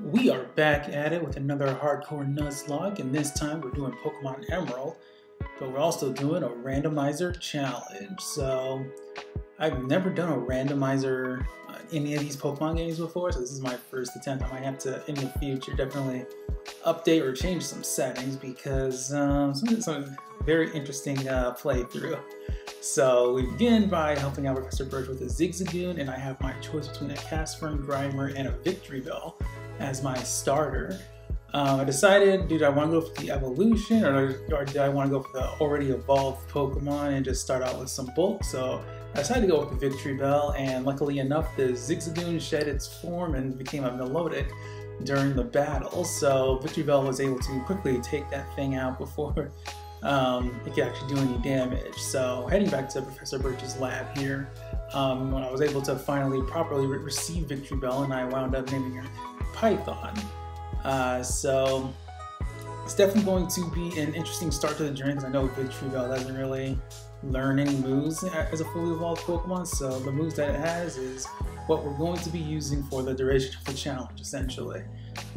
We are back at it with another Hardcore Nuzlocke, and this time we're doing Pokemon Emerald, but we're also doing a randomizer challenge. So, I've never done a randomizer uh, any of these Pokemon games before, so this is my first attempt. I might have to, in the future, definitely update or change some settings because um, some, some very interesting uh, playthrough. So we begin by helping out Professor Birch with a Zigzagoon, and I have my choice between a Castform Grimer and a Victreebel as my starter. Um, I decided, did I want to go for the evolution or, or did I want to go for the already evolved Pokemon and just start out with some bulk? So I decided to go with the Victreebel, and luckily enough, the Zigzagoon shed its form and became a Milotic during the battle. So Victreebel was able to quickly take that thing out before um, it could actually do any damage. So heading back to Professor Birch's lab here, um, when I was able to finally properly re receive Bell, and I wound up naming her Python. Uh, so it's definitely going to be an interesting start to the journey because I know Victreebel doesn't really learn any moves as a fully evolved Pokemon. So the moves that it has is what we're going to be using for the duration of the challenge, essentially.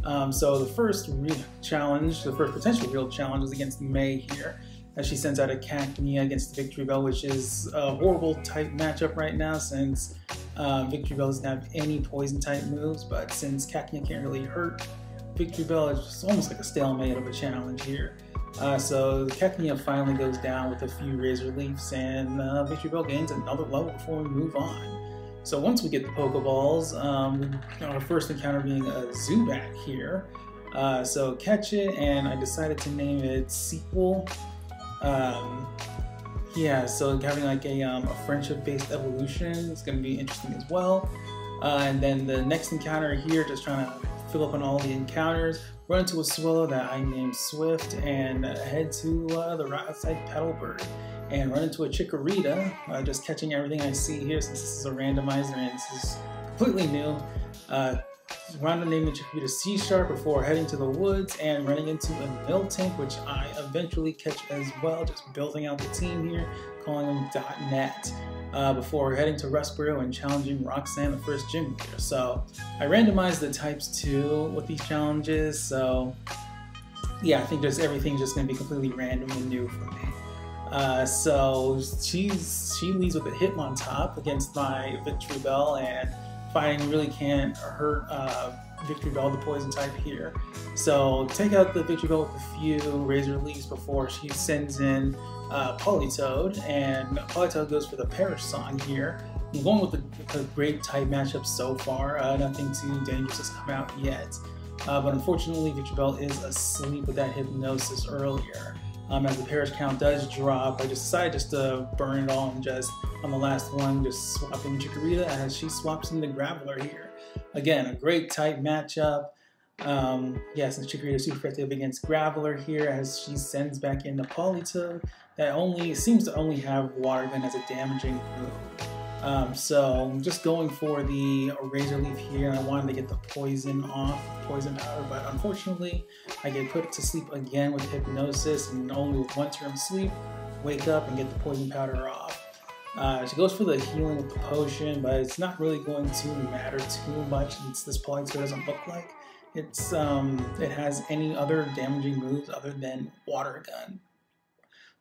Um, so the first real challenge, the first potential real challenge is against May here, as she sends out a Cacnea against the Bell, which is a horrible type matchup right now since uh, Bell doesn't have any poison type moves, but since Cacnea can't really hurt Victreebel, it's just almost like a stalemate of a challenge here. Uh, so Cacnea finally goes down with a few Razor Leafs, and uh, Bell gains another level before we move on. So once we get the Pokeballs, um, our first encounter being a Zubat here. Uh, so catch it, and I decided to name it Sequel. Um, yeah, so having like a, um, a friendship-based evolution is going to be interesting as well. Uh, and then the next encounter here, just trying to fill up on all the encounters, run into a Swellow that I named Swift, and uh, head to uh, the right outside Petalburg and run into a Chikorita, uh, just catching everything I see here since this is a randomizer and this is completely new. Random naming Chikorita C Sharp before heading to the woods and running into a Miltank, which I eventually catch as well, just building out the team here, calling them .net. Uh, before heading to Rustboro and challenging Roxanne the first gym leader. So I randomized the types too with these challenges. So yeah, I think just everything's just to be completely random and new for me. Uh, so she's she leads with a Hitmontop against my Victreebel, and fighting really can't hurt uh, Victreebel, the poison type here. So take out the Victreebel with a few Razor Leaves before she sends in uh, Politoed, and Politoed goes for the Perish Song here. I'm going with a, the great type matchup so far. Uh, nothing too dangerous has come out yet. Uh, but unfortunately, Victreebel is asleep with that hypnosis earlier. Um, as the Perish count does drop, I just decided just to burn it all and just on the last one, just swap in Chikorita as she swaps in the Graveler here. Again, a great tight matchup. Um, yeah, since Chikorita is super effective against Graveler here as she sends back in the Politoed that only seems to only have Water Gun as a damaging move. Um, so just going for the Razor Leaf here. I wanted to get the poison off, poison powder, but unfortunately I get put to sleep again with Hypnosis and only with one turn sleep, wake up and get the poison powder off. Uh, she goes for the healing with the potion, but it's not really going to matter too much since this Politoed doesn't look like it's um, it has any other damaging moves other than Water Gun.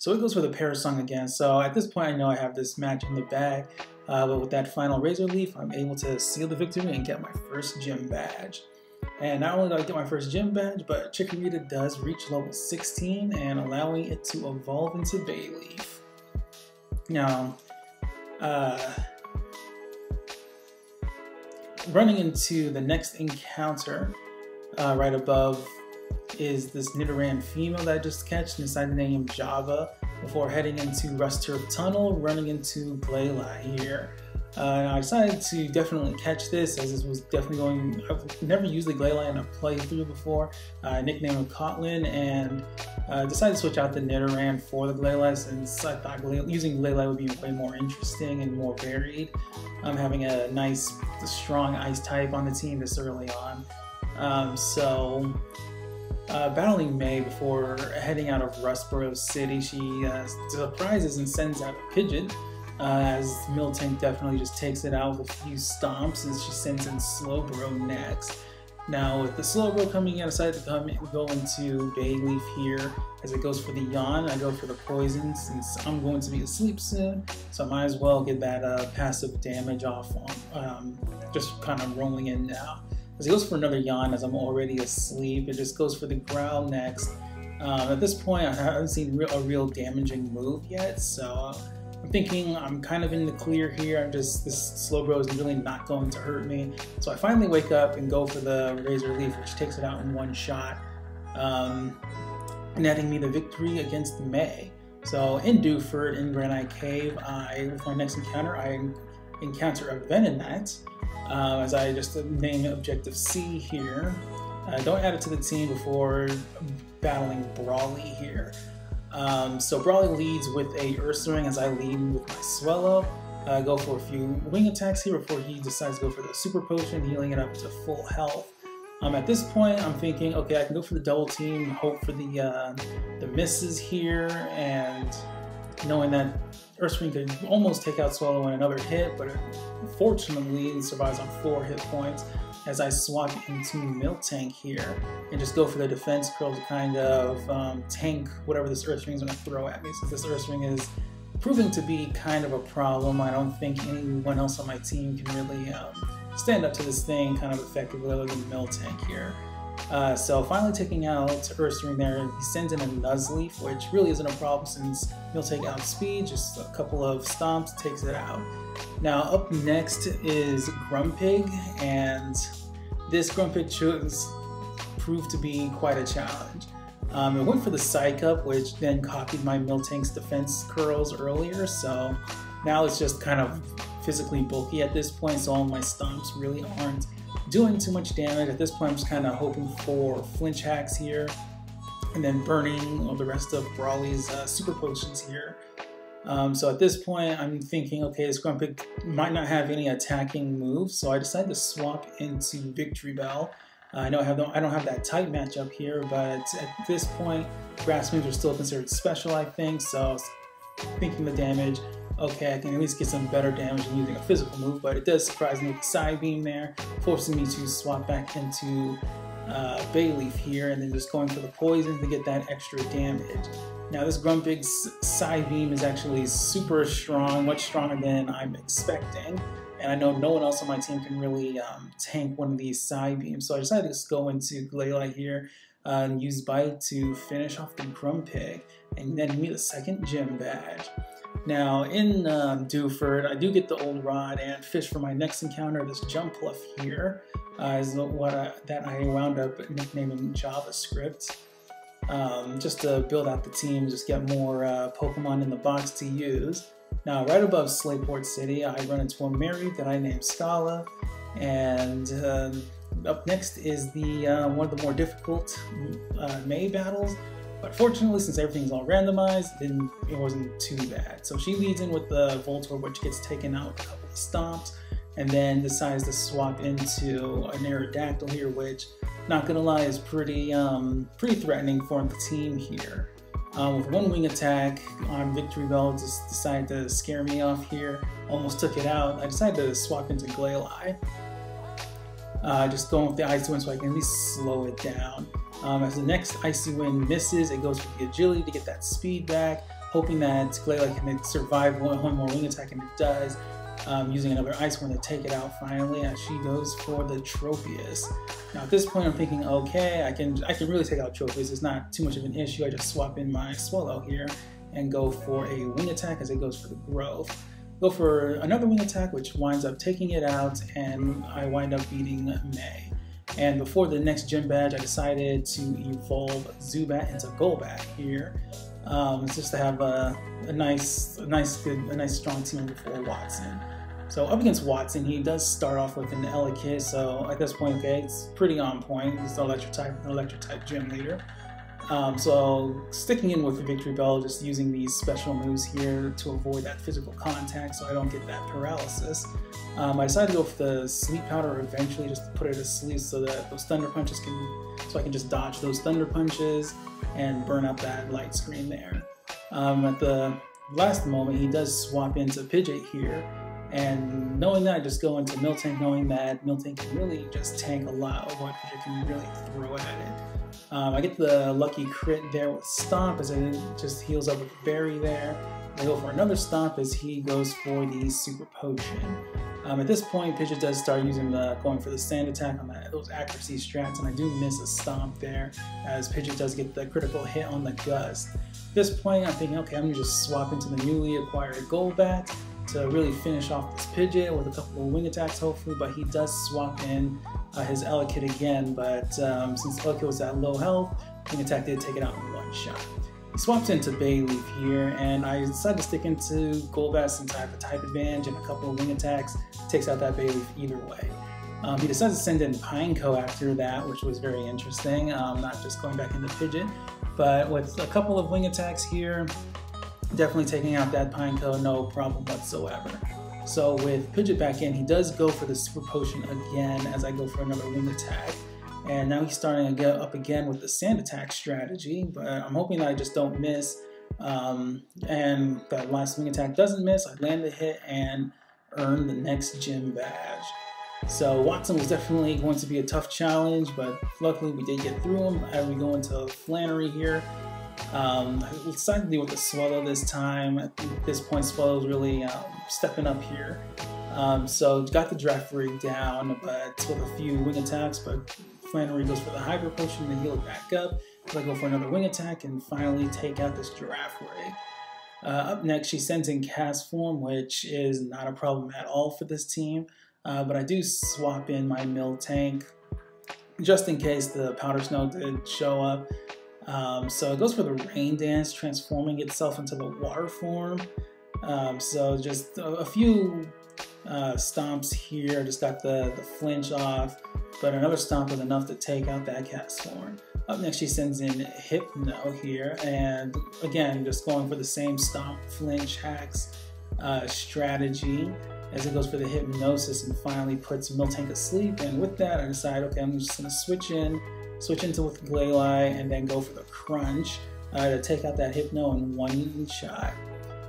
So it goes for the Perish Song again. So at this point, I know I have this match in the bag. Uh, but with that final Razor Leaf, I'm able to seal the victory and get my first gym badge. And not only do I get my first gym badge, but Chikorita does reach level 16 and allowing it to evolve into Bayleef. Now, uh, running into the next encounter uh, right above is this Nidoran female that I just catch and decided to name Java before heading into Rusturf Tunnel, running into Glalie here. Uh, and I decided to definitely catch this as this was definitely going, I've never used the Glalie in a playthrough before, uh, nickname Kotlin, and uh, decided to switch out the Nidoran for the Glalie since I thought using Glalie would be way more interesting and more varied. I'm um, having a nice, strong ice type on the team this early on. Um, so uh, battling May before heading out of Rustboro City, she uh, surprises and sends out a Pidgeot. Uh, as Miltank definitely just takes it out with a few stomps, and she sends in Slowbro next. Now with the Slowbro coming in, I decided to come go into Bayleef here. As it goes for the Yawn, I go for the Poison since I'm going to be asleep soon. So I might as well get that uh, passive damage off on, um, just kind of rolling in now. He goes for another Yawn as I'm already asleep, it just goes for the Growl next. Um, at this point, I haven't seen a real damaging move yet, so I'm thinking I'm kind of in the clear here. I'm just, this Slowbro is really not going to hurt me. So I finally wake up and go for the Razor Leaf, which takes it out in one shot, um, netting me the victory against May. So in Dewford, in Granite Cave, I, with my next encounter, I encounter a Venonat, uh, as I just name Objective C here. Uh, don't add it to the team before battling Brawly here. Um, so Brawly leads with a Ursaring as I lead with my Swellow. Uh, go for a few wing attacks here before he decides to go for the Super Potion, healing it up to full health. Um, at this point, I'm thinking, okay, I can go for the double team, hope for the uh, the misses here, and knowing that Ursaring could almost take out Swellow in another hit, but fortunately, it survives on four hit points as I swap into Miltank here and just go for the defense curl to kind of um, tank whatever this Ursaring is going to throw at me. Since this Ursaring is proving to be kind of a problem, I don't think anyone else on my team can really um, stand up to this thing kind of effectively other than Miltank here. Uh, so finally taking out Ursaring there, he sends in a Nuzleaf, which really isn't a problem since he'll take out speed, just a couple of stomps takes it out. Now up next is Grumpig, and this Grumpig chose proved to be quite a challenge. Um, it went for the Psych Up, which then copied my Miltank's defense curls earlier, so now it's just kind of physically bulky at this point, so all my stomps really aren't doing too much damage. At this point, I'm just kind of hoping for flinch hacks here, and then burning all the rest of Brawly's uh, super potions here. Um, so at this point, I'm thinking, okay, this Grumpig might not have any attacking moves, so I decided to swap into Victreebel. Uh, I know I, have no, I don't have that tight matchup here, but at this point, grass moves are still considered special, I think, so thinking the damage, okay, I can at least get some better damage than using a physical move, but it does surprise me with the Psybeam there, forcing me to swap back into uh, Bayleef here, and then just going for the poison to get that extra damage. Now this Grumpig's side Psybeam is actually super strong, much stronger than I'm expecting. And I know no one else on my team can really um, tank one of these side Psybeams. So I decided to just go into Glalie here uh, and use Bite to finish off the Grumpig. And then give me the second gym badge. Now in um, I do get the Old Rod and Fish for my next encounter. This Jumpluff here uh, is what I, that I wound up nicknaming JavaScript um, just to build out the team, just get more uh, Pokemon in the box to use. Now, right above Slateport City, I run into a Mareep that I named Scala, and uh, up next is the uh, one of the more difficult uh, May battles. But fortunately, since everything's all randomized, then it wasn't too bad. So she leads in with the Voltorb, which gets taken out with a couple of stomps, and then decides to swap into an Aerodactyl here, which not gonna lie, is pretty um, pretty threatening for the team here. Uh, with one wing attack on Victreebel, just decided to scare me off here. Almost took it out. I decided to swap into Glalie. Uh, just going with the Icy Wind so I can at least slow it down. Um, as the next Icy Wind misses, it goes for the Agility to get that speed back, hoping that Glalie can survive one, more wing attack, and it does um, using another ice one to take it out finally as she goes for the Tropius. Now at this point I'm thinking, okay, I can I can really take out Tropius. It's not too much of an issue. I just swap in my Swellow here and go for a wing attack as it goes for the growth. Go for another wing attack which winds up taking it out and I wind up beating May. And before the next gym badge, I decided to evolve Zubat into Golbat here. Um, just to have a, a nice, a nice, good, a nice strong team before Wattson. So up against Wattson, he does start off with an Elekid, so at this point, okay, it's pretty on point. He's the electric type, electric type gym leader. Um, so sticking in with the Victreebel, just using these special moves here to avoid that physical contact so I don't get that paralysis. Um, I decided to go for the sleep powder eventually just to put it to sleep so that those thunder punches can, so I can just dodge those thunder punches and burn up that light screen there. Um, at the last moment, he does swap into Pidgeot here, And knowing that, I just go into Miltank knowing that Miltank can really just tank a lot of what you can really throw at it. Um, I get the lucky crit there with Stomp as it just heals up with Berry there. I go for another Stomp as he goes for the Super Potion. Um, at this point, Pidgeot does start using the going for the sand attack on that, those accuracy strats, and I do miss a stomp there as Pidgeot does get the critical hit on the gust. At this point, I'm thinking, okay, I'm gonna just swap into the newly acquired Golbat to really finish off this Pidgeot with a couple of wing attacks, hopefully. But he does swap in uh, his Elekid again, but um, since Elekid was at low health, wing attack did take it out in one shot. He swapped into Bayleef here, and I decided to stick into Golbat since I have a type advantage and a couple of wing attacks. Takes out that Bayleef either way. Um, he decides to send in Pineco after that, which was very interesting. Um, not just going back into Pidgeot, but with a couple of wing attacks here, definitely taking out that Pineco, no problem whatsoever. So with Pidgeot back in, he does go for the Super Potion again as I go for another wing attack. And now he's starting to get up again with the sand attack strategy, but I'm hoping that I just don't miss. Um, and that last wing attack doesn't miss. I land the hit and earn the next gym badge. So Wattson was definitely going to be a tough challenge, but luckily we did get through him. As we go into Flannery here, um, I decided to deal with the Swellow this time. At this point, Swellow's really um, stepping up here. Um, so got the Girafarig down, but with a few wing attacks, but Flannery goes for the Hyper Potion to heal it back up. I go for another wing attack and finally take out this Girafarig. Uh, up next, she sends in Castform, which is not a problem at all for this team. Uh, but I do swap in my Miltank just in case the Powder Snow did show up. Um, so it goes for the Rain Dance, transforming itself into the water form. Um, so just a, a few uh, stomps here. Just got the, the flinch off, but another stomp was enough to take out that Castform. Up next, she sends in Hypno here, and again, just going for the same stomp, flinch, hacks uh, strategy as it goes for the hypnosis and finally puts Miltank asleep. And with that, I decide, okay, I'm just gonna switch in, switch into with Glalie, and then go for the crunch uh, to take out that Hypno in one shot.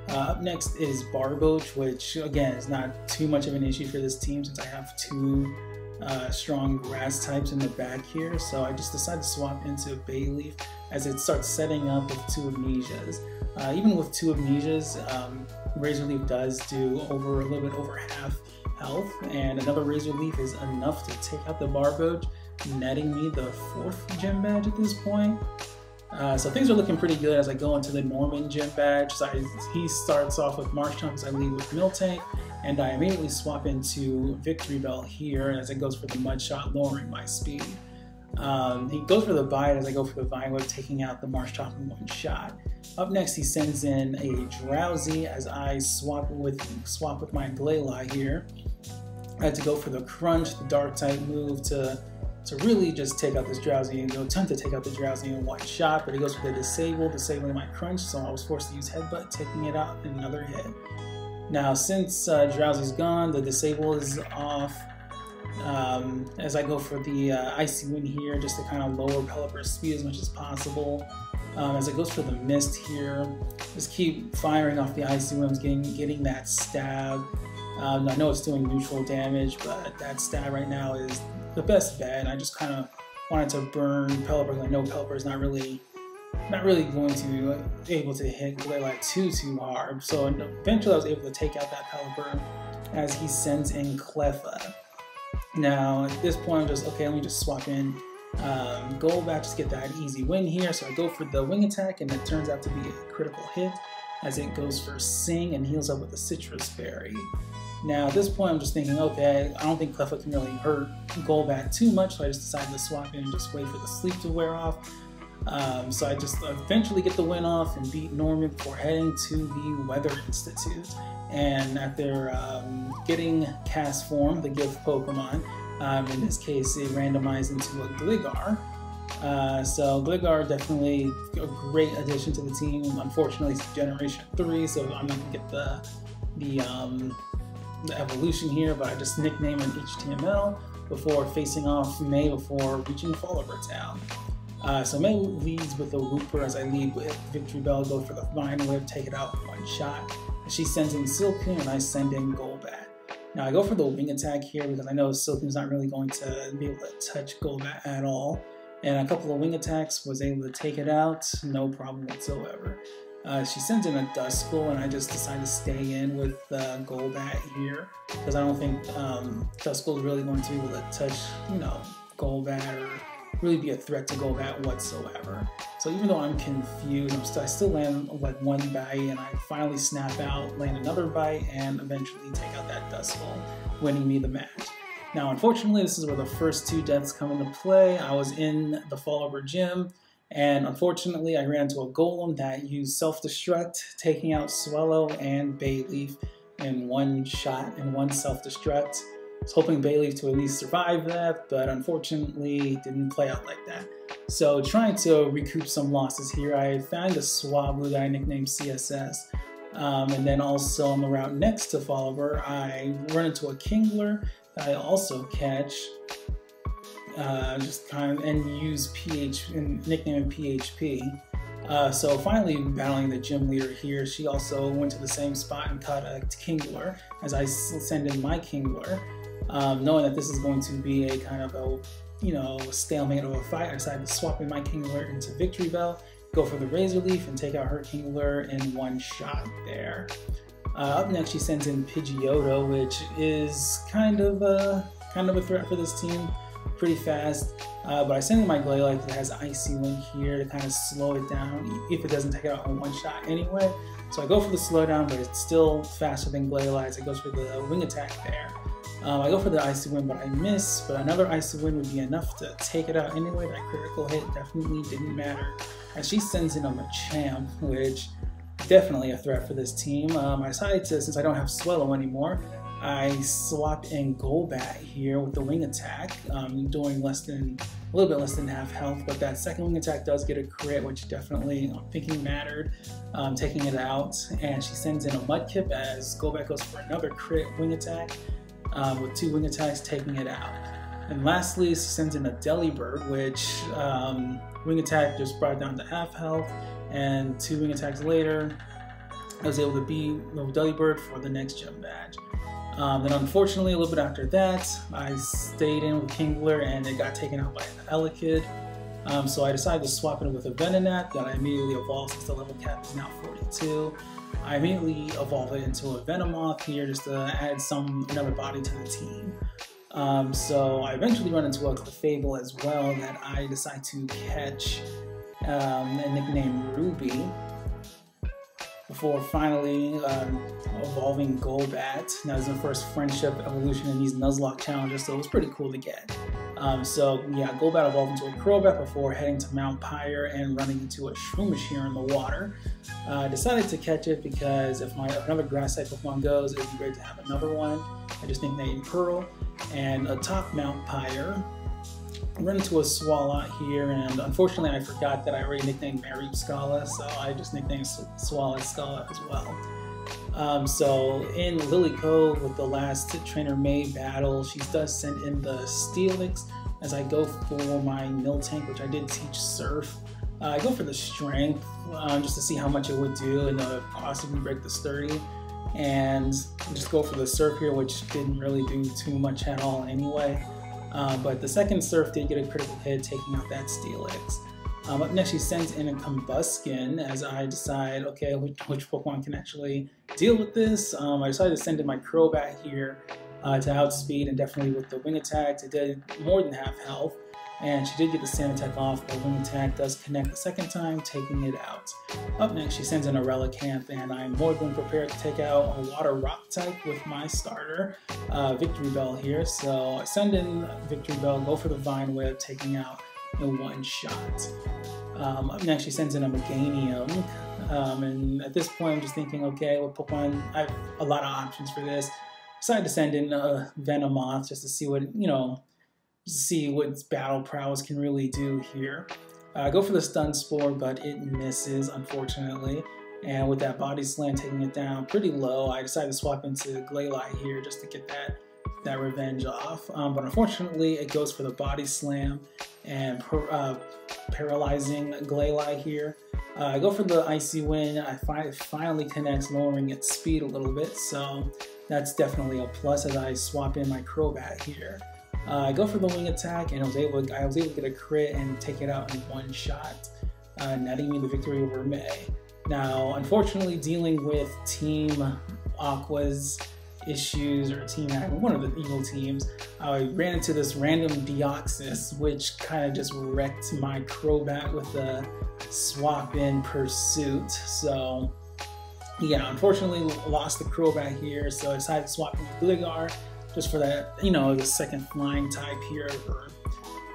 Uh, up next is Barboach, which again is not too much of an issue for this team since I have two uh, strong grass types in the back here. So I just decided to swap into Bayleef as it starts setting up with two amnesias. Uh, even with two amnesias, um, Razor Leaf does do over a little bit over half health, and another Razor Leaf is enough to take out the Barboach, netting me the fourth gym badge at this point. Uh, so things are looking pretty good as I go into the Norman gym badge. So I, he starts off with Marshtomp as I lead with Miltank, and I immediately swap into Victreebel here as it goes for the Mud Shot, lowering my speed. Um, he goes for the bite as I go for the vine whip, taking out the Marshtomp in one shot. Up next, he sends in a Drowzee as I swap with swap with my Glalie here. I had to go for the Crunch, the Dark type move to to really just take out this Drowzee and you attempt to take out the Drowzee in one shot, but he goes for the Disable, disabling my Crunch, so I was forced to use Headbutt, taking it out in another hit. Now, since uh, Drowzee's gone, the Disable is off. Um, as I go for the uh, Icy Wind here, just to kind of lower Pelipper's speed as much as possible. Um, as it goes for the Mist here, just keep firing off the Icy Winds, getting, getting that stab. Um, I know it's doing neutral damage, but that stab right now is the best bet. I just kind of wanted to burn Pelipper. I know Pelipper is not really not really going to be able to hit like too too hard. So eventually I was able to take out that Pelipper as he sends in Cleffa. Now at this point I'm just okay, let me just swap in um, Golbat, just get that easy win here. So I go for the wing attack and it turns out to be a critical hit as it goes for Sing and heals up with a Sitrus Berry. Now at this point I'm just thinking, okay, I don't think Cleffa can really hurt Golbat too much, so I just decided to swap in and just wait for the sleep to wear off. Um, so I just eventually get the win off and beat Norman before heading to the Weather Institute. And after um, getting Castform, the gift Pokemon, um, in this case it randomized into a Gligar. Uh, so Gligar definitely a great addition to the team. Unfortunately, it's Generation Three, so I'm not gonna get the the um, the evolution here, but I just nickname an HTML before facing off May before reaching Foliver Town. Uh, so May leads with a Wooper as I lead with Victreebel, go for the Vine Whip, take it out one shot. She sends in Silcoon and I send in Golbat. Now I go for the wing attack here because I know Silcoon's not really going to be able to touch Golbat at all. And a couple of wing attacks was able to take it out, no problem whatsoever. Uh, she sends in a Duskull, and I just decide to stay in with uh, Golbat here because I don't think um, Duskull is really going to be able to touch, you know, Golbat or really be a threat to Golbat whatsoever. So even though I'm confused, I'm st I still land like one bite, and I finally snap out, land another bite, and eventually take out that Duskull, winning me the match. Now, unfortunately, this is where the first two deaths come into play. I was in the Fallover Gym, and unfortunately, I ran into a Golem that used Self-Destruct, taking out Swellow and Bayleef in one shot and one Self-Destruct. I was hoping Bayleef to at least survive that, but unfortunately, didn't play out like that. So trying to recoup some losses here, I found a Swablu that I nicknamed CSS. Um, and then also on the route next to Fallover, I run into a Kingler that I also catch uh, just kind of and use PH and nickname PHP. Uh, so finally battling the gym leader here, she also went to the same spot and caught a Kingler as I send in my Kingler, um, knowing that this is going to be a kind of a you know stalemate of a fight. I decided to swap in my Kingler into Victreebel, go for the Razor Leaf, and take out her Kingler in one shot there. Uh, up next, she sends in Pidgeotto, which is kind of a kind of a threat for this team. Pretty fast, uh, but I send in my Glalie that has Icy Wind here to kind of slow it down if it doesn't take it out in one shot anyway. So I go for the slowdown, but it's still faster than Glalie. It goes for the wing attack there. Um, I go for the Icy Wind, but I miss. But another Icy Wind would be enough to take it out anyway. That critical hit definitely didn't matter. And she sends in a Machamp, which definitely a threat for this team. Um, I decided to, since I don't have Swellow anymore, I swapped in Golbat here with the wing attack, um, doing less than a little bit less than half health, but that second wing attack does get a crit, which definitely I'm thinking mattered, um, taking it out. And she sends in a Mudkip as Golbat goes for another crit wing attack, um, with two wing attacks taking it out. And lastly, she sends in a Delibird, which um, wing attack just brought down to half health, and two wing attacks later, I was able to beat the Delibird for the next gym badge. Um, then unfortunately, a little bit after that, I stayed in with Kingler and it got taken out by an Elekid. Um, so I decided to swap it with a Venonat that I immediately evolved since the level cap is now 42. I immediately evolved it into a Venomoth here just to add some another body to the team. Um, so I eventually run into a Clefable as well that I decide to catch um, and nicknamed Ruby before finally um, evolving Golbat. That was the first friendship evolution in these Nuzlocke challenges, so it was pretty cool to get. Um, so yeah, Golbat evolved into a Crobat before heading to Mount Pyre and running into a Shroomish here in the water. Uh, decided to catch it because if my another grass type Pokemon goes, it would be great to have another one. I just nicknamed Pearl. And atop Mount Pyre, run into a Swalot here, and unfortunately I forgot that I already nicknamed Mareep Scala, so I just nicknamed Swalot Scala as well. Um, so in Lilycove with the last Trainer May battle, she does send in the Steelix as I go for my Miltank, which I did teach Surf. Uh, I go for the Strength um, just to see how much it would do and uh, possibly break the Sturdy. And just go for the Surf here, which didn't really do too much at all anyway. Uh, but the second Surf did get a critical hit, taking out that Steelix. Um, up next, she sends in a Combusken as I decide, okay, which, which Pokemon can actually deal with this. Um, I decided to send in my Crobat here uh, to outspeed, and definitely with the Wing Attack, it did more than half health and she did get the sand attack off, but wing attack does connect the second time, taking it out. Up next, she sends in a Relicanth, and I'm more than prepared to take out a Water Rock type with my starter, uh, Bell here. So I send in Victreebel, go for the Vine Whip, taking out in one shot. Um, up next, she sends in a Meganium, um, and at this point, I'm just thinking, okay, with Pokemon, I have a lot of options for this. Decided to send in a Venomoth just to see what, you know, see what battle prowess can really do here. Uh, go for the stun spore, but it misses, unfortunately. And with that body slam taking it down pretty low, I decided to swap into Glalie here just to get that that revenge off. Um, but unfortunately, it goes for the body slam and per, uh, paralyzing Glalie here. Uh, I go for the Icy Wind. I finally connects, lowering its speed a little bit. So that's definitely a plus as I swap in my Crobat here. Uh, I go for the wing attack and I was able to, I was able to get a crit and take it out in one shot, uh, netting me the victory over May. Now, unfortunately, dealing with Team Aqua's issues or Team one of the evil teams, I ran into this random Deoxys, which kind of just wrecked my Crobat with a swap in pursuit. So, yeah, unfortunately, lost the Crobat here, so I decided to swap in Gligar just for that, you know, the second flying type here, or,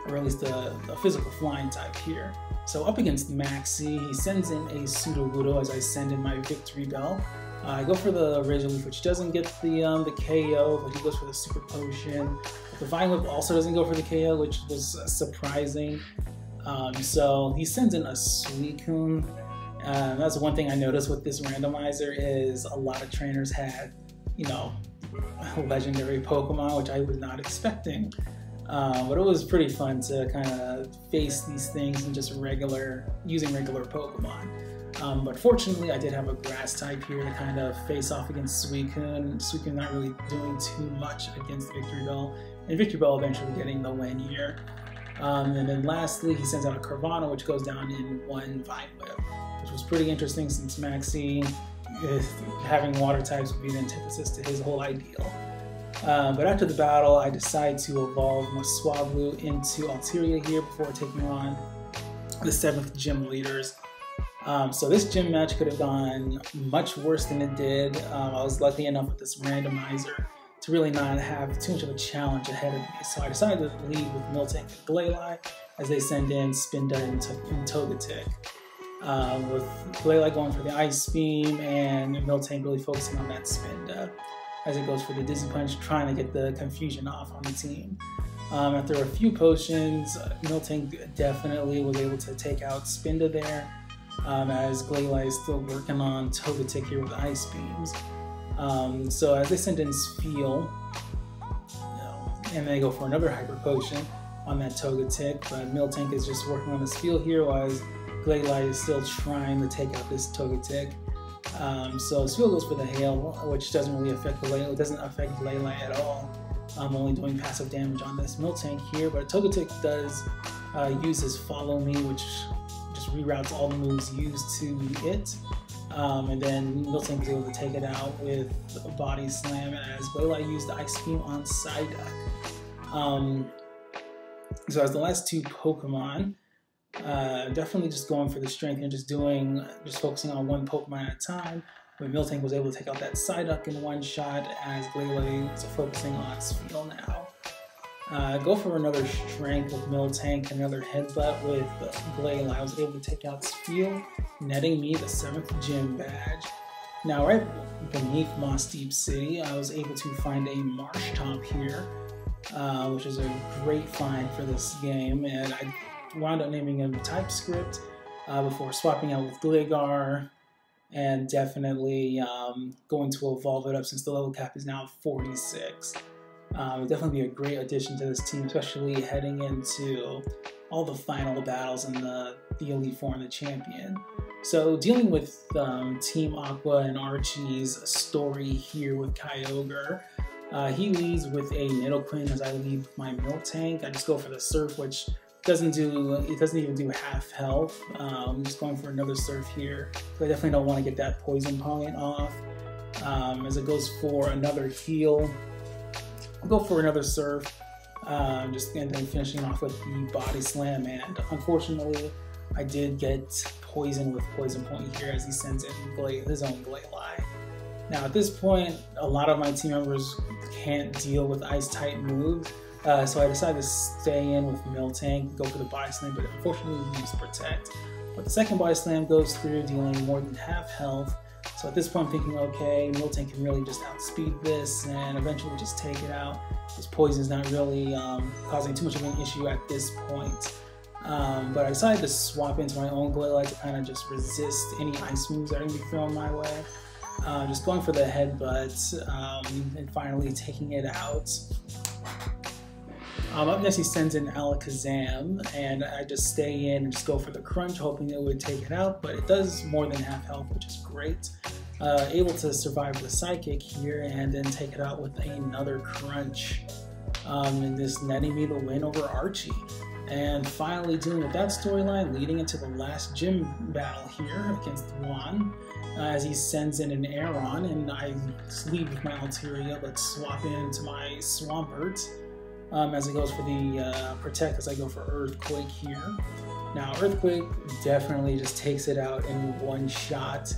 or at least the, the physical flying type here. So up against Maxie, he sends in a Sudowoodo as I send in my Victreebel. Uh, I go for the Razor Leaf, which doesn't get the um, the KO, but he goes for the Super Potion. The Vine Whip also doesn't go for the KO, which was surprising. Um, so he sends in a Suicune. Uh, that's one thing I noticed with this randomizer is a lot of trainers had, you know, legendary Pokemon, which I was not expecting. Uh, but it was pretty fun to kind of face these things and just regular, using regular Pokemon. Um, but fortunately, I did have a grass type here to kind of face off against Suicune. Suicune not really doing too much against Victreebel, and Victreebel eventually getting the win here. Um, and then lastly, he sends out a Carvanha, which goes down in one Vine Whip, which was pretty interesting since Having water types would be an antithesis to his whole ideal. Um, but after the battle, I decide to evolve my Swablu into Altaria here before taking on the seventh gym leaders. Um, so this gym match could have gone much worse than it did. Um, I was lucky enough with this randomizer to really not have too much of a challenge ahead of me. So I decided to lead with Miltank and Glalie as they send in Spinda and, and Togetic. Um, with Glalie going for the Ice Beam and Miltank really focusing on that Spinda as it goes for the Dizzy Punch, trying to get the confusion off on the team. Um, after a few potions, Miltank definitely was able to take out Spinda there, um, as Glalie is still working on Togetic here with Ice Beams. Um, so as they send in know, and they go for another Hyper Potion on that Togetic, but Miltank is just working on the Spheal here, while Glalie is still trying to take out this Togetic. Um, so Spheal goes for the Hail, which doesn't really affect the Glalie, doesn't affect Glalie at all. I'm only doing passive damage on this Miltank here, but Togetic does uh, use his Follow Me, which just reroutes all the moves used to it. Um, and then Miltank is able to take it out with a Body Slam as Glalie used the Ice Beam on Psyduck. Um, so as the last two Pokemon, uh, definitely just going for the strength and just doing, just focusing on one Pokemon at a time. When Miltank was able to take out that Psyduck in one shot, as Glalie is focusing on Spheal now. Uh, go for another strength with Miltank, another headbutt with Glalie. I was able to take out Spheal, netting me the 7th gym badge. Now, right beneath Mossdeep City, I was able to find a Marshtomp here, uh, which is a great find for this game, and I wound up naming him TypeScript uh, before swapping out with Gligar and definitely um, going to evolve it up since the level cap is now 46. Um, definitely be a great addition to this team, especially heading into all the final battles in the, the Elite Four and the Champion. So dealing with um, Team Aqua and Archie's story here with Kyogre, uh, he leads with a Nidoqueen as I lead my Miltank. I just go for the Surf, which doesn't do it doesn't even do half health. Um, I'm just going for another surf here. So I definitely don't want to get that poison point off. Um, as it goes for another heal, I'll go for another surf. Um, just and then finishing off with the body slam. And unfortunately, I did get poison with poison point here as he sends in his own Glalie. Now at this point, a lot of my team members can't deal with ice type moves. Uh, so I decided to stay in with Miltank, go for the body slam, but unfortunately he use protect. But the second body slam goes through, dealing more than half health. So at this point, I'm thinking, okay, Miltank can really just outspeed this and eventually just take it out. His poison is not really um, causing too much of an issue at this point. Um, but I decided to swap into my own Glalie to kind of just resist any ice moves that are going to be thrown my way. Uh, just going for the headbutt um, and finally taking it out. Um, up next, he sends in Alakazam, and I just stay in and just go for the crunch, hoping it would take it out, but it does more than half health, which is great. Uh, able to survive the Psychic here and then take it out with another crunch. Um, and this netting me the win over Archie. And finally dealing with that storyline, leading into the last gym battle here against Juan, uh, as he sends in an Aron, and I lead with my Altaria, but swap into my Swampert um, as it goes for the uh, Protect as I go for Earthquake here. Now, Earthquake definitely just takes it out in one shot.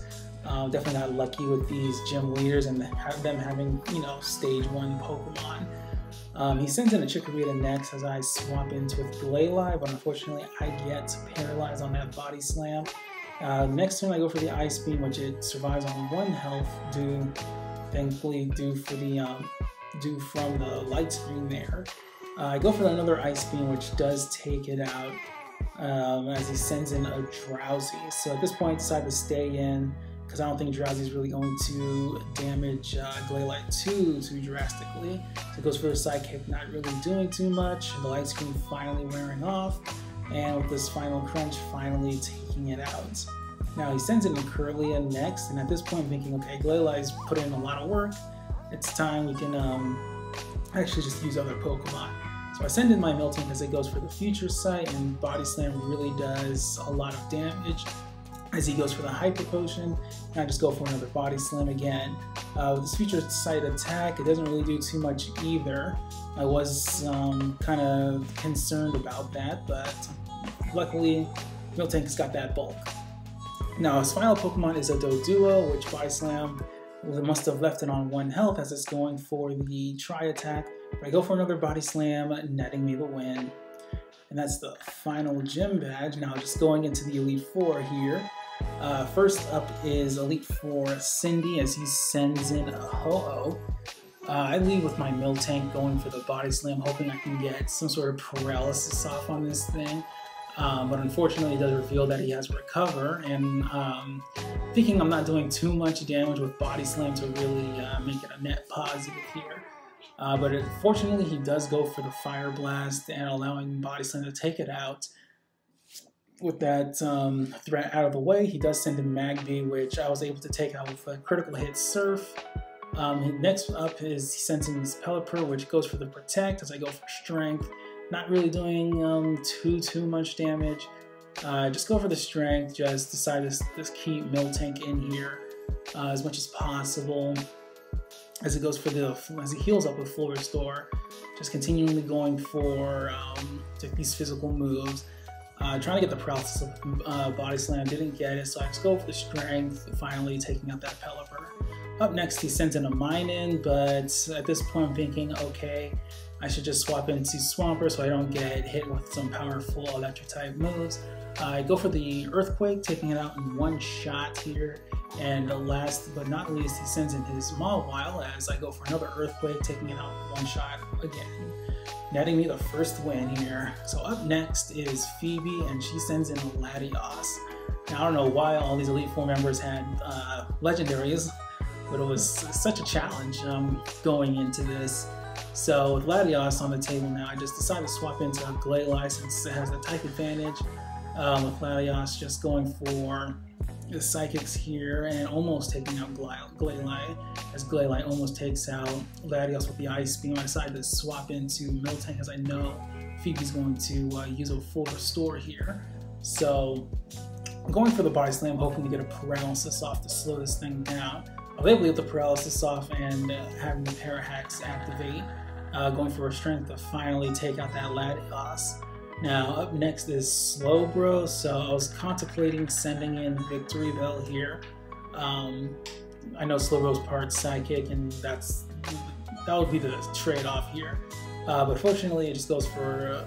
Uh, definitely not lucky with these gym leaders and them having, you know, stage one Pokemon. Um, he sends in a Chikorita next as I swap into with Glalie, but unfortunately I get paralyzed on that Body Slam. Uh, next turn I go for the Ice Beam, which it survives on one health, due, thankfully, due for the um, due from the light screen there. Uh, I go for another Ice Beam, which does take it out um, as he sends in a Drowzee. So at this point, I decide to stay in because I don't think Drowzee is really going to damage uh, too too drastically. So it goes for a Psychic, not really doing too much. The light screen finally wearing off, and with this final crunch, finally taking it out. Now he sends in Kirlia next, and at this point I'm thinking, okay, Glalie's put in a lot of work. It's time we can um, actually just use other Pokemon. So I send in my Miltank because it goes for the Future Sight, and Body Slam really does a lot of damage as he goes for the Hyper Potion, and I just go for another Body Slam again. Uh, with this Future Sight attack, it doesn't really do too much either. I was um, kind of concerned about that, but luckily Miltank has got that bulk. Now his final Pokemon is a Doduo, which Body Slam must have left it on one health as it's going for the Tri Attack. I go for another Body Slam, netting me the win. And that's the final gym badge. Now just going into the Elite Four here. Uh, first up is Elite Four Sidney as he sends in a Ho-Oh. Uh, I leave with my Miltank going for the Body Slam, hoping I can get some sort of paralysis off on this thing. Um, but unfortunately, it does reveal that he has Recover, and um, thinking I'm not doing too much damage with Body Slam to really uh, make it a net positive here. Uh, but fortunately, he does go for the Fire Blast and allowing Body Slam to take it out. With that um, threat out of the way, he does send in Magby, which I was able to take out with a critical hit Surf. Um, next up is he sends in his Pelipper, which goes for the Protect as I go for Strength. Not really doing um, too too much damage. Uh, just go for the Strength. Just decide to just keep Miltank in here uh, as much as possible as it goes for the as it heals up with full restore, just continually going for um, these physical moves. Uh, trying to get the paralysis of uh, body slam, didn't get it, so I just go for the strength, finally taking out that Pelipper. Up next, he sends in a Minun, but at this point I'm thinking, okay, I should just swap into Swampert so I don't get hit with some powerful electric type moves. I go for the Earthquake, taking it out in one shot here. And last but not least, he sends in his Mawile as I go for another Earthquake, taking it out one shot again. Netting me the first win here. So up next is Phoebe, and she sends in Latios. Now, I don't know why all these Elite Four members had uh, legendaries, but it was such a challenge um, going into this. So with Latios on the table now, I just decided to swap into Glalie since it has the type advantage. Um, with Latios just going for the Psychics here and almost taking out Glalie, as Glalie almost takes out Latios with the Ice Beam. I decided to swap into Miltank as I know Phoebe's going to uh, use a full restore here. So I'm going for the Body Slam, hoping to get a paralysis off to slow this thing down. I was able to get the paralysis off and uh, having the Parahax activate, uh, going for a strength to finally take out that Latios. Now, up next is Slowbro. So I was contemplating sending in Victreebel here. Um, I know Slowbro's part psychic, and that's that would be the trade-off here. Uh, but fortunately, it just goes for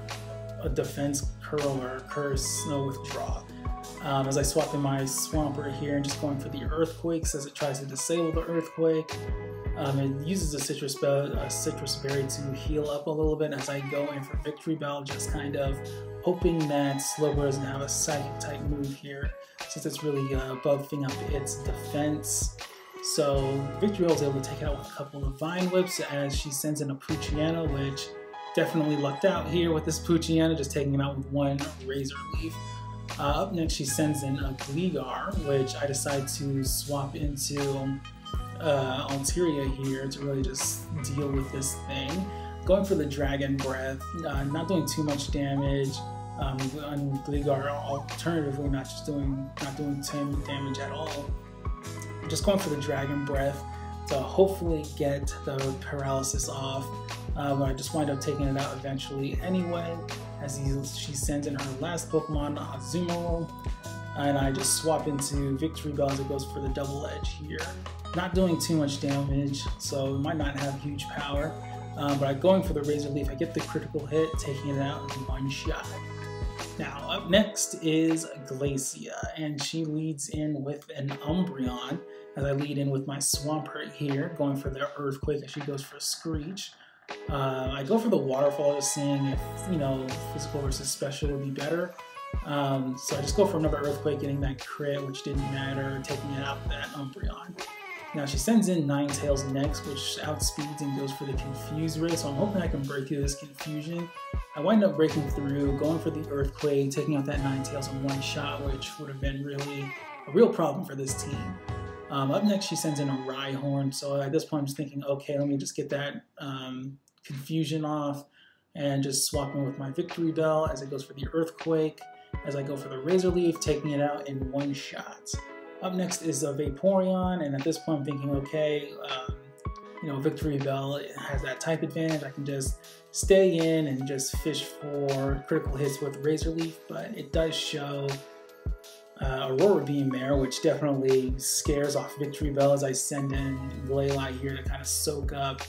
a, a defense curl or curse, no withdraw. Um, as I swap in my Swampert here and just going for the Earthquakes as it tries to disable the Earthquake. Um, it uses a Sitrus, a Sitrus berry to heal up a little bit as I go in for Victreebel, just kind of hoping that Slowbro doesn't have a psychic type move here, since it's really uh, buffing up its defense. So Victreebel is able to take it out with a couple of Vine Whips as she sends in a Poochyena, which definitely lucked out here with this Poochyena, just taking it out with one Razor Leaf. Uh, up next, she sends in a Gligar, which I decide to swap into uh, here to really just deal with this thing. Going for the Dragon Breath, uh, not doing too much damage. Um, on Gligar, alternatively, not just doing not doing 10 damage at all. Just going for the Dragon Breath to hopefully get the paralysis off. Uh, but I just wind up taking it out eventually anyway, as he, she sends in her last Pokemon, Azumarill, and I just swap into Victreebel as it goes for the double edge here. Not doing too much damage, so it might not have huge power, um, but I'm going for the Razor Leaf, I get the critical hit, taking it out in one shot. Now, up next is Glacia, and she leads in with an Umbreon, as I lead in with my Swampert here, going for the Earthquake as she goes for Screech. Uh, I go for the Waterfall, just seeing if, you know, physical versus special would be better. Um, so I just go for another Earthquake, getting that crit, which didn't matter, taking it out that Umbreon. Now she sends in Ninetales next, which outspeeds and goes for the Confuse Ray, so I'm hoping I can break through this confusion. I wind up breaking through, going for the Earthquake, taking out that Ninetales in one shot, which would have been really a real problem for this team. Um, up next, she sends in a Rhyhorn, so at this point I'm just thinking, okay, let me just get that um, confusion off and just swapping with my Victreebel as it goes for the Earthquake, as I go for the Razor Leaf, taking it out in one shot. Up next is a Vaporeon, and at this point I'm thinking, okay, um, you know, Victreebel has that type advantage. I can just stay in and just fish for critical hits with Razor Leaf, but it does show uh, Aurora Beam there, which definitely scares off Victreebel as I send in Glalie here to kind of soak up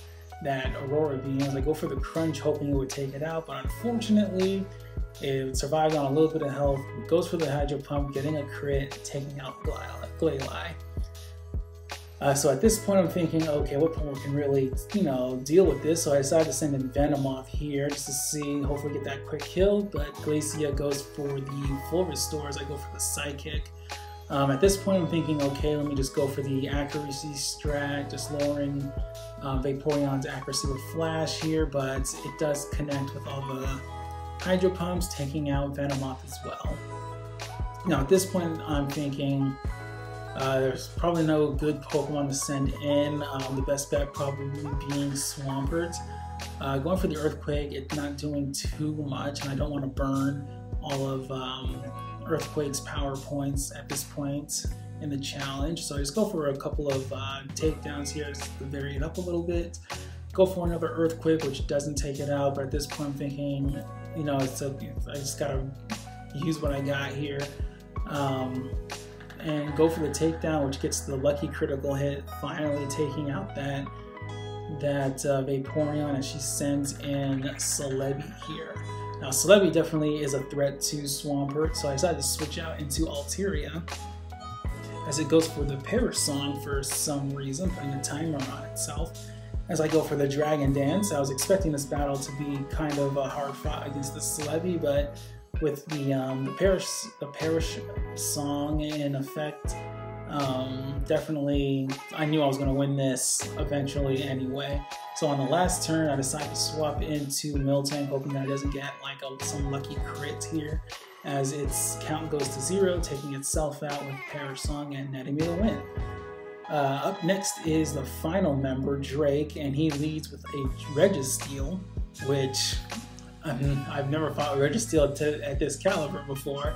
that Aurora Beam. As I go for the Crunch, hoping it would take it out, but unfortunately, it survives on a little bit of health, goes for the Hydro Pump, getting a crit, taking out Glalie. Uh, so at this point, I'm thinking, okay, what Pokemon can really, you know, deal with this? So I decided to send in Venomoth here just to see, hopefully get that quick kill. But Glacia goes for the full restore as I go for the Psychic. Um, at this point, I'm thinking, okay, let me just go for the accuracy strat, just lowering um, Vaporeon's accuracy with Flash here, but it does connect with all the Hydro Pumps, taking out Venomoth as well. Now, at this point, I'm thinking uh, there's probably no good Pokemon to send in. Um, the best bet probably being Swampert. Uh, going for the Earthquake, it's not doing too much, and I don't want to burn all of um, Earthquake's power points at this point in the challenge. So I just go for a couple of uh, takedowns here to vary it up a little bit. Go for another Earthquake, which doesn't take it out, but at this point I'm thinking you know, it's a, I just gotta use what I got here. Um, and go for the takedown, which gets the lucky critical hit, finally taking out that that uh, Vaporeon, and she sends in Celebi here. Now, Celebi definitely is a threat to Swampert, so I decided to switch out into Altaria as it goes for the Perish Song for some reason, putting a timer on itself as I go for the Dragon Dance. I was expecting this battle to be kind of a hard fought against the Celebi, but with the um, the Perish the Perish song in effect, um, definitely I knew I was going to win this eventually anyway. So on the last turn, I decided to swap into Miltank, hoping that it doesn't get like a, some lucky crit here, as its count goes to zero, taking itself out with Perish Song and netting me the win. Uh, up next is the final member, Drake, and he leads with a Registeel, which I mean, I've never fought Registeel to, at this caliber before.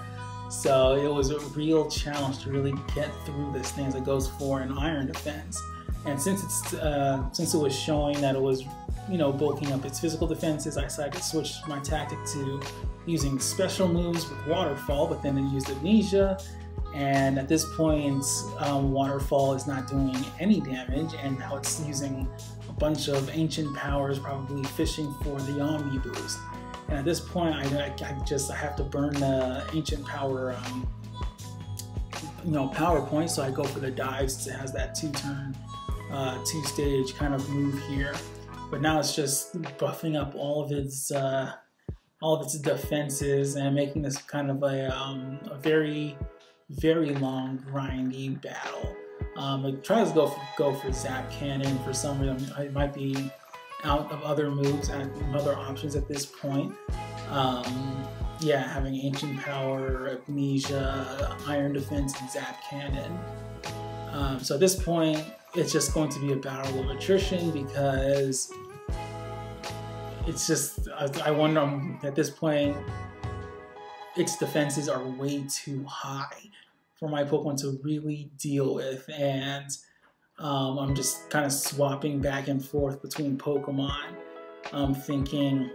So it was a real challenge to really get through this thing as it goes for an iron defense. And since it's uh, since it was showing that it was, you know, bulking up its physical defenses, I decided to switch my tactic to using special moves with Waterfall, but then I used Amnesia and at this point, um, Waterfall is not doing any damage, and now it's using a bunch of ancient powers, probably fishing for the Omni boost. And at this point, I, I just I have to burn the ancient power, um, you know, power point. So I go for the dives. It has that two-turn, uh, two-stage kind of move here. But now it's just buffing up all of its uh, all of its defenses and making this kind of a, um, a very very long, grindy battle. Um, it tries to go for, go for Zap Cannon for some reason. It might be out of other moves and other options at this point. Um, yeah, having Ancient Power, Amnesia, Iron Defense, and Zap Cannon. Um, so at this point, it's just going to be a battle of attrition because it's just, I, I wonder at this point, its defenses are way too high for my Pokemon to really deal with. And um, I'm just kind of swapping back and forth between Pokemon. I'm thinking,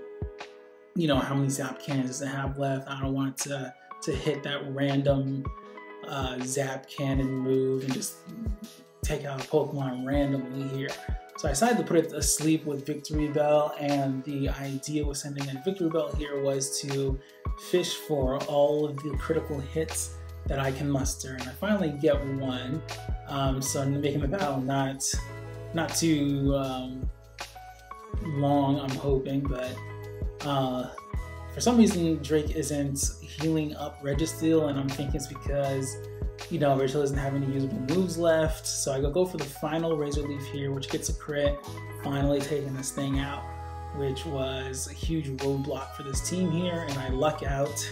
you know, how many Zap cannons does it have left? I don't want to to hit that random uh, Zap cannon move and just take out a Pokemon randomly here. So I decided to put it to sleep with Bell, and the idea with sending in Victreebel here was to fish for all of the critical hits that I can muster, and I finally get one. Um, so I'm making the battle not not too um, long, I'm hoping, but uh, for some reason Drake isn't healing up Registeel, and I'm thinking it's because you know Rachel doesn't have any usable moves left. So I go go for the final Razor Leaf here, which gets a crit, finally taking this thing out, which was a huge roadblock for this team here, and I luck out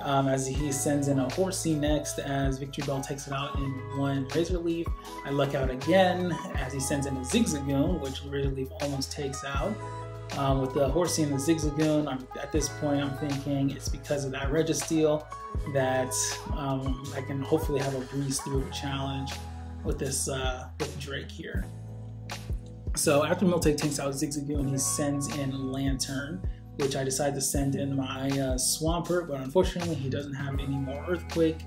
um, as he sends in a Horsea next as Victreebel takes it out in one Razor Leaf. I luck out again as he sends in a Zigzagoon, which Razor Leaf almost takes out. Um, with the Horsea and the Zigzagoon, I'm, at this point I'm thinking it's because of that Registeel that um, I can hopefully have a breeze through the challenge with this uh, with Drake here. So after Miltank takes out Zigzagoon, he sends in Lanturn which I decided to send in my uh, Swampert, but unfortunately he doesn't have any more Earthquake.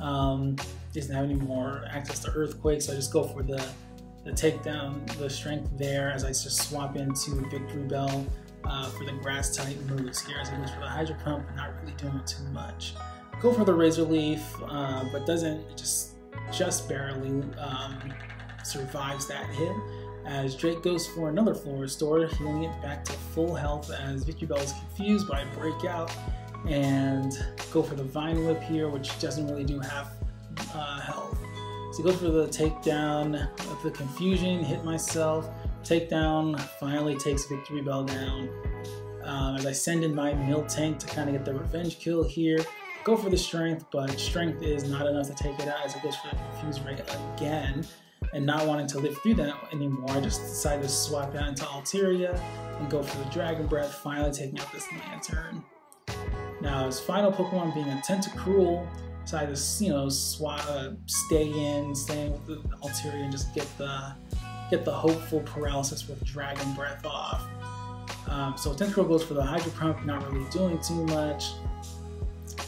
Um, doesn't have any more access to Earthquake, so I just go for the the takedown, the strength there as I just swap into Victreebel uh, for the grass type moves here as I goes for the Hydro Pump, not really doing too much. Go for the Razor Leaf, uh, but doesn't just just barely um, survives that hit as Drake goes for another floor restore, healing it back to full health as Victreebel is confused by Breakout and go for the Vine Whip here, which doesn't really do half uh, health. So goes for the takedown of the confusion, hit myself, takedown, finally takes Victreebel down. Um, as I send in my Miltank to kind of get the revenge kill here. Go for the strength, but strength is not enough to take it out as it goes for the confuse ray again and not wanting to live through that anymore, I just decided to swap out into Altaria and go for the Dragon Breath, finally taking out this Lanturn. Now, his final Pokemon being a Tentacruel, decided to, you know, swap, uh, stay in, stay in with the Altaria and just get the get the hopeful paralysis with Dragon Breath off. Um, so Tentacruel goes for the Hydro Pump, not really doing too much.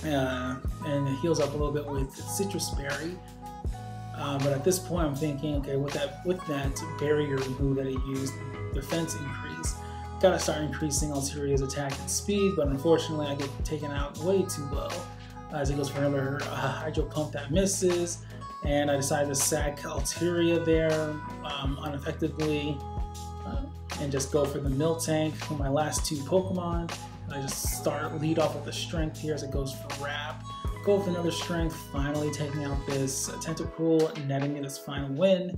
Uh, and it heals up a little bit with Sitrus Berry. Um, but at this point, I'm thinking, okay, with that with that barrier move that he used, defense increase, gotta start increasing Altaria's attack and speed. But unfortunately, I get taken out way too low as he goes for another uh, Hydro Pump that misses. And I decide to sack Altaria there um, uneffectively uh, and just go for the Miltank for my last two Pokemon. I just start lead off with the Strength here as it goes for Wrap. Go with another strength, finally taking out this Tentacruel, netting it as final win.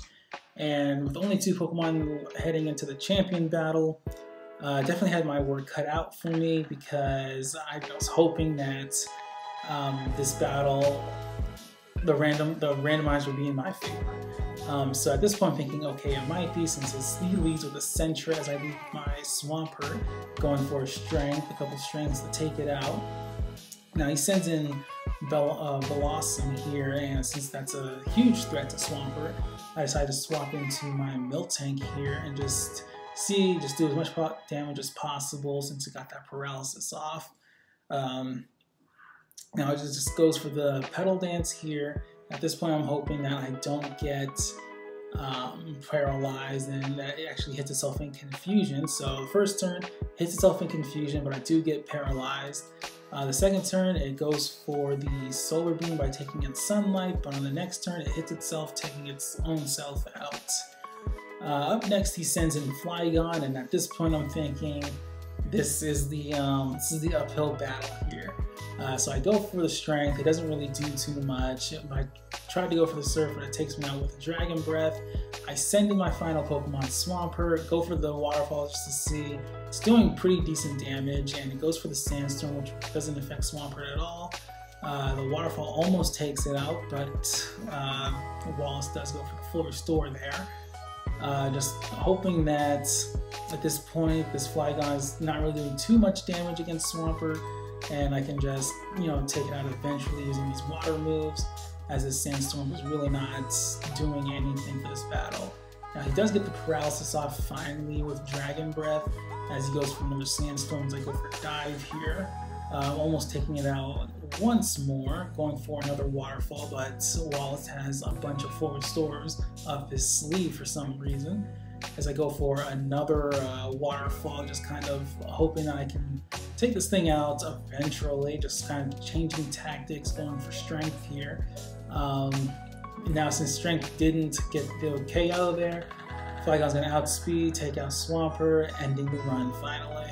And with only two Pokemon heading into the champion battle, uh, definitely had my work cut out for me because I was hoping that um, this battle, the random, the randomizer would be in my favor. Um, so at this point, I'm thinking, okay, it might be since he leads with a Sentret as I lead my Swampert, going for a strength, a couple strengths to take it out. Now he sends in Bel uh, Blossom here, and since that's a huge threat to Swampert, I decided to swap into my Miltank here and just see, just do as much damage as possible since it got that paralysis off. Um, now it just goes for the Petal Dance here. At this point, I'm hoping that I don't get um, paralyzed and that it actually hits itself in confusion. So first turn hits itself in confusion, but I do get paralyzed. Uh, the second turn, it goes for the Solar Beam by taking its Sunlight, but on the next turn, it hits itself, taking its own self out. Uh, up next, he sends in Flygon, and at this point, I'm thinking this is the um, this is the uphill battle here. Uh, so I go for the strength. It doesn't really do too much. My tried to go for the Surf, but it takes me out with Dragon Breath. I send in my final Pokemon, Swampert, go for the Waterfall just to see. It's doing pretty decent damage, and it goes for the Sandstorm, which doesn't affect Swampert at all. Uh, the Waterfall almost takes it out, but uh, Wallace does go for the full restore there. Uh, just hoping that at this point, this Flygon is not really doing too much damage against Swampert, and I can just, you know, take it out eventually using these water moves, as this Sandstorm is really not doing anything for this battle. Now he does get the paralysis off finally with Dragon Breath, as he goes for another Sandstorm, I go for Dive here. Uh, almost taking it out once more, going for another waterfall, but Wallace has a bunch of forward stores up his sleeve for some reason. As I go for another uh, waterfall, just kind of hoping that I can take this thing out eventually, just kind of changing tactics, going for strength here. Um, now, since strength didn't get the okay out of there, Flygon's gonna outspeed, take out Swampert, ending the run finally.